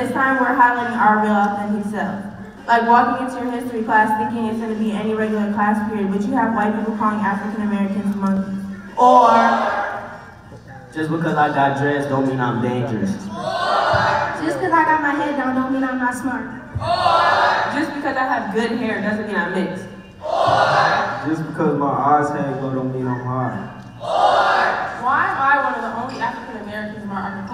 this time we're highlighting our real authentic self. Like walking into your history class thinking it's going to be any regular class period, but you have white people calling African Americans monkeys. Or Just because I got dressed don't mean I'm dangerous. Or, Just because I got my head down don't mean I'm not smart. Or, just because I have good hair doesn't mean I'm mixed. Or, Just because my eyes hang low don't mean I'm high. Why am I one of the only African Americans in my agriculture classes?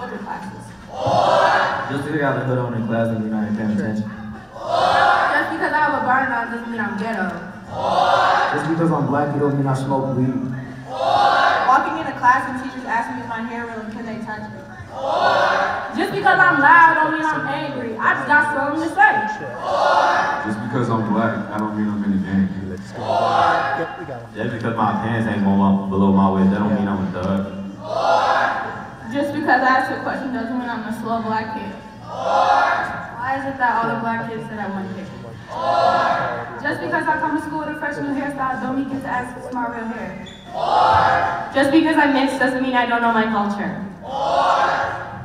Just because I got the hood on in class don't mean I ain't paying attention. Just because I have a burn on doesn't mean I'm ghetto. Just because I'm black, you don't mean I smoke weed. Walking in a class and teachers ask me if my hair real and can they touch it? Just because I'm loud don't mean I'm angry. I just got something to say. Just because I'm black, I don't mean I'm in the gang. Just because my pants ain't below, below my waist, that don't mean I'm a thug. Just because I asked a question doesn't mean I'm a slow black kid. Or Why is it that all the black kids sit at one table? Or just because I come to school with a fresh new hairstyle don't mean get to ask for my real hair. Or Just because I'm mixed doesn't mean I don't know my culture. Or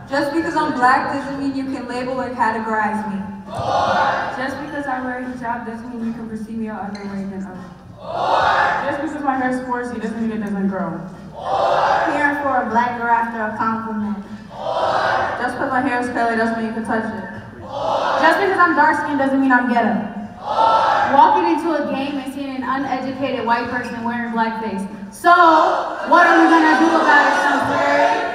Just because I'm black doesn't mean you can label or categorize me. Or Just because I wear a hijab doesn't mean you can perceive me other way than others. Or, just because my hair is doesn't mean it doesn't grow. Here for a black girl after a compliment. Just because my hair is curly doesn't mean you can touch it. Just because I'm dark skinned doesn't mean I'm ghetto. Walking into a game and seeing an uneducated white person wearing blackface. So, what are we gonna do about it, Shunsbury?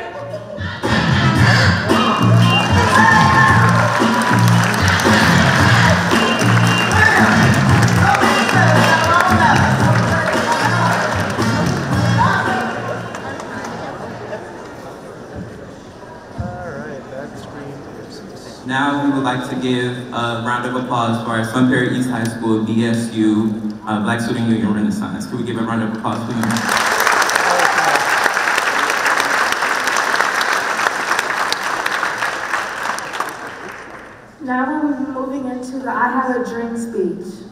Now we would like to give a round of applause for our Sun Prairie East High School BSU uh, Black Student Union Renaissance. Can we give a round of applause, for them? Now we're moving into the I Have a Dream speech.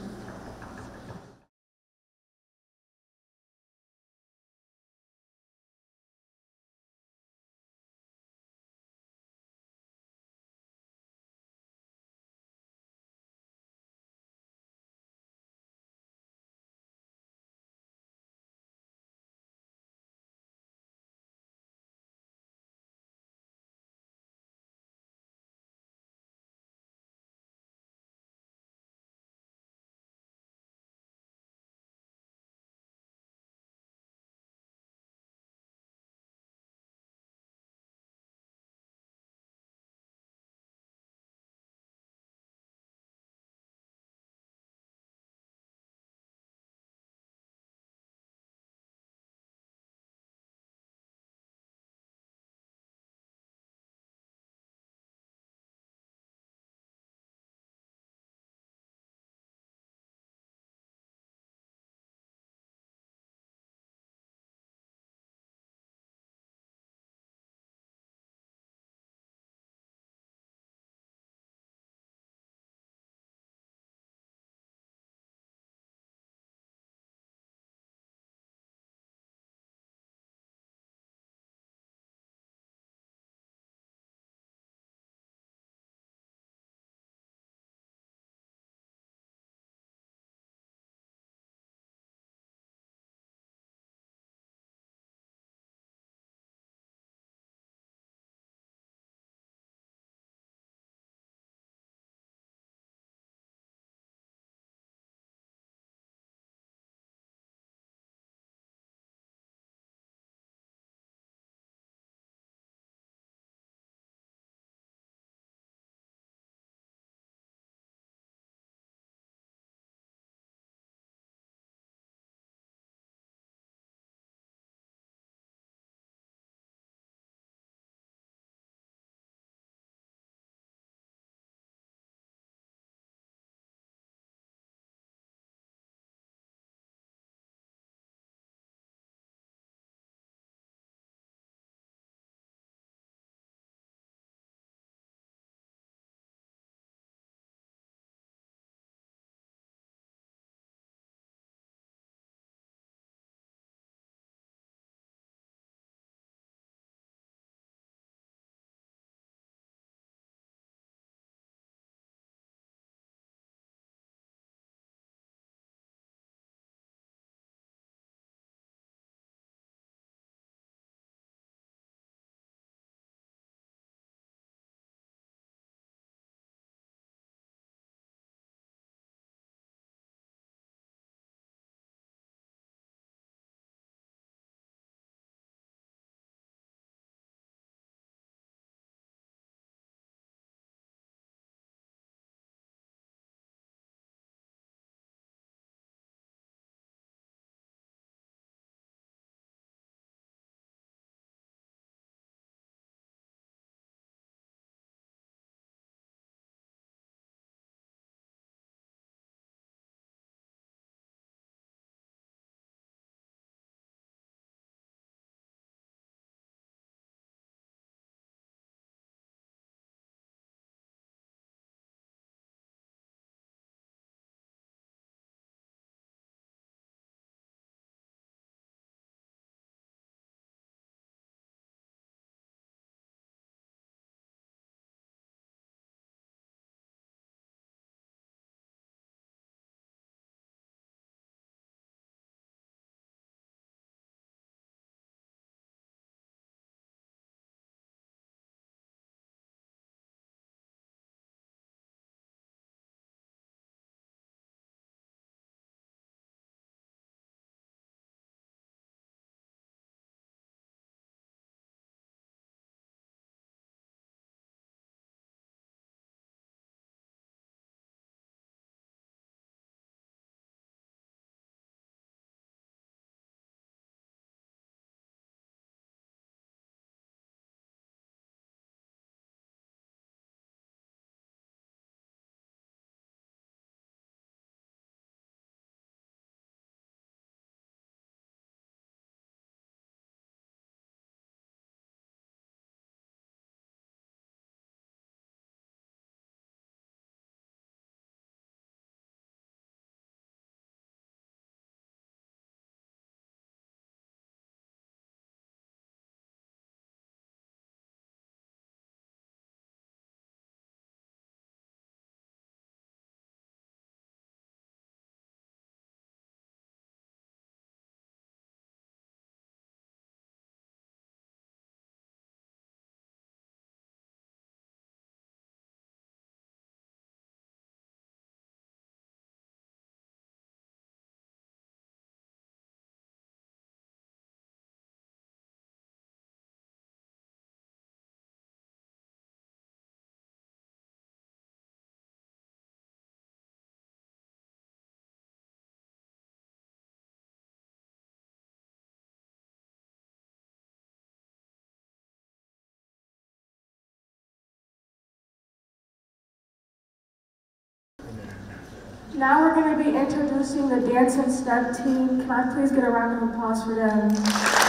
Now we're going to be introducing the dance and step team. Can I please get a round of applause for them?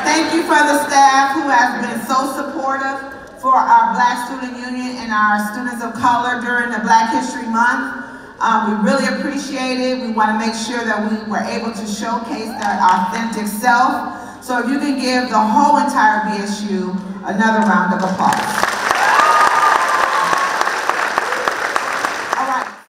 Thank you for the staff who has been so supportive for our Black Student Union and our students of color during the Black History Month. Um, we really appreciate it. We want to make sure that we were able to showcase their authentic self. So if you can give the whole entire BSU another round of applause.